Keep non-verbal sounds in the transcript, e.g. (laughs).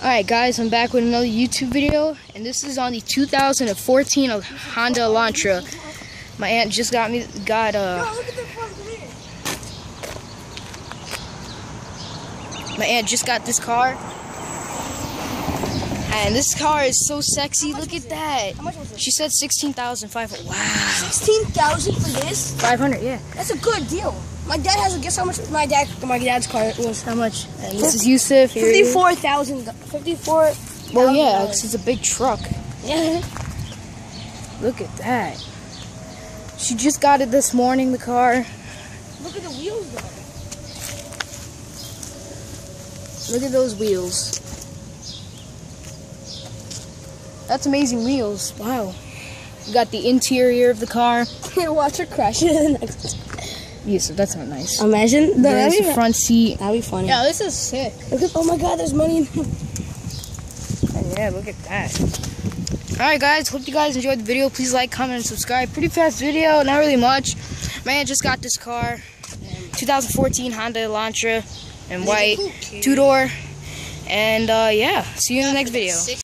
Alright guys, I'm back with another YouTube video, and this is on the 2014 Hyundai Elantra. My aunt just got me, got, uh, my aunt just got this car. And this car is so sexy, look at that. How much was it? She said 16,500, wow. 16000 for this? 500, yeah. That's a good deal. My dad has a guess how much my dad my dad's car was. How much? And this is Yusuf. here he is. 54,000 54 Well, yeah, 'cause it's a big truck. Yeah. Look at that. She just got it this morning, the car. Look at the wheels though. Look at those wheels. That's amazing wheels. Wow. You got the interior of the car. (laughs) Watch her crash in the next. Yes, that's not nice. Imagine There's that'd the be, front seat. that'd be funny. Yeah, this is sick. Look at oh my god, there's money in Yeah, look at that. Alright guys, hope you guys enjoyed the video. Please like, comment, and subscribe. Pretty fast video, not really much. Man, just got this car. 2014 Hyundai Elantra in white, two-door. And uh, yeah, see you in the next video.